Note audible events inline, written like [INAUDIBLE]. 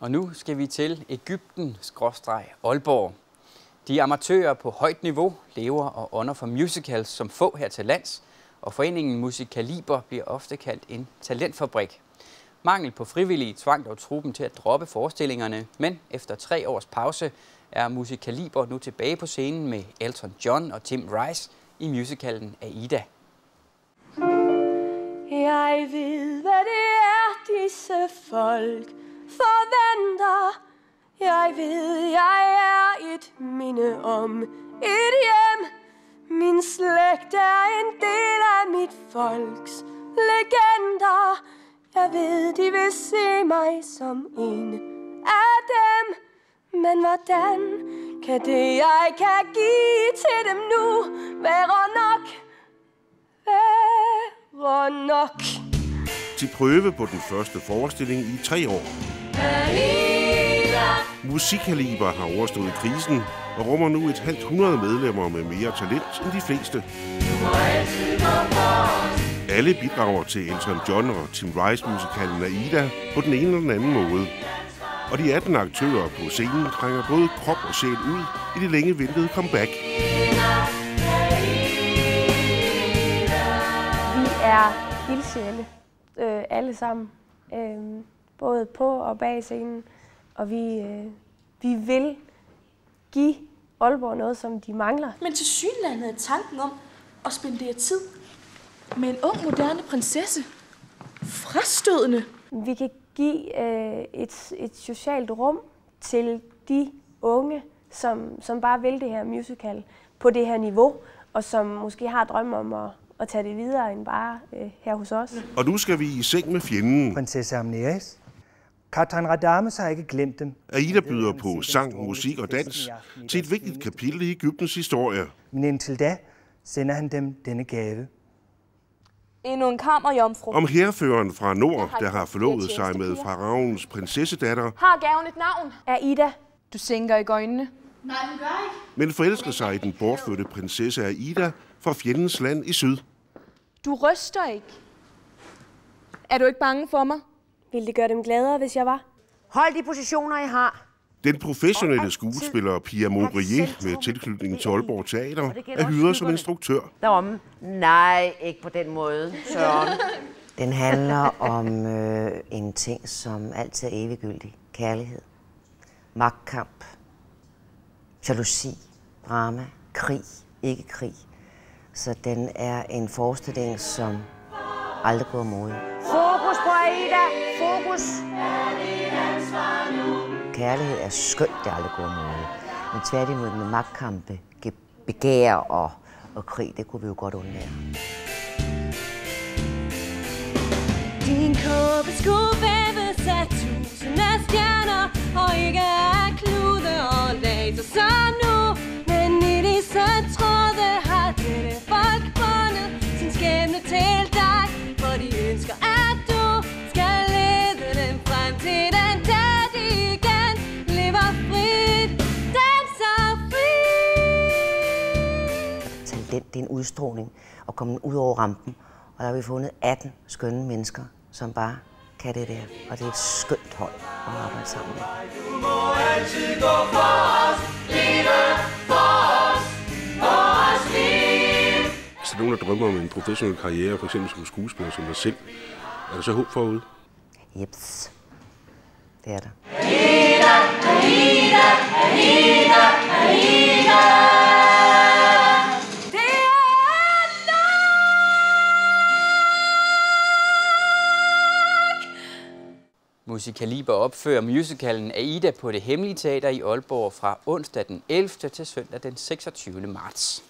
Og nu skal vi til Ægypten, skråstreg Aalborg. De amatører på højt niveau lever og ånder for musicals som få her til lands, og foreningen Musikaliber bliver ofte kaldt en talentfabrik. Mangel på frivillige tvang dog truppen til at droppe forestillingerne, men efter tre års pause er Musikaliber nu tilbage på scenen med Elton John og Tim Rice i musicalen Aida. Jeg ved, hvad det er, disse folk forventer. Jeg ved, jeg er et minde om et hjem. Min slægt er en del af mit folks legender. Jeg ved, de vil se mig som en af dem. Men hvordan kan det, jeg kan give til dem nu, være nok? Være nok? Til prøve på den første forestilling i tre år. Musikkaliber har overstået krisen og rummer nu et halvt hundrede medlemmer med mere talent end de fleste. Alle bidrager til Elton John og Tim Rice musikalen Aida på den ene eller den anden måde. Og de 18 aktører på scenen trænger både krop og sjæl ud i det længe ventede comeback. Vi er ildsjæle, øh, alle sammen. Øh, både på og bag scenen. Og vi, øh, vi vil give Aalborg noget, som de mangler. Men til synlandet er tanken om at spendere tid med en ung, moderne prinsesse frastødende. Vi kan give øh, et, et socialt rum til de unge, som, som bare vil det her musical på det her niveau, og som måske har drømme om at, at tage det videre end bare øh, her hos os. Og nu skal vi i seng med fjenden. Prinsesse Amneris. Kaptajn Radames har ikke glemt dem. Aida byder på sang, musik og dans til et vigtigt kapitel i Ægyptens historie. Men indtil da sender han dem denne gave. Endnu en kammerjomfru. Om herføreren fra Nord, der har forlovet sig med faraons prinsessedatter, Har gaven et navn? Aida, Du sænker ikke øjnene. Men forelsker sig i den bortfødte prinsesse Aida fra fjendens land i syd. Du ryster ikke. Er du ikke bange for mig? ville det gøre dem gladere, hvis jeg var? Hold de positioner, I har. Den professionelle skuespiller Pia Mogrier med tilknytning til Aalborg Teater er hyret som instruktør. Deromme. Nej, ikke på den måde, Søren. [LAUGHS] Den handler om øh, en ting, som altid er eviggyldig. Kærlighed, magtkamp, jalousi, drama, krig, ikke krig. Så den er en forestilling, som aldrig går mod. Fokus på Aida. Fokus. Kærlighed er skønt, det aldrig går mod. Men tværtimod med magtkampe, begær og, og krig, det kunne vi jo godt undvære. Din kåbe skulle væves af tusind af stjerner, og ikke af Talent, det er en udstråling og komme ud over rampen. Og der har vi fundet 18 skønne mennesker, som bare kan det der. Og det er et skønt hold at arbejde sammen med. Hvis der er nogen, der drømmer om en professionel karriere, f.eks. som skuespiller som dig selv, er der så håb forude? Jeps, det er der. Musikaliber opfører musicalen Aida på det Hemmelige Teater i Aalborg fra onsdag den 11. til søndag den 26. marts.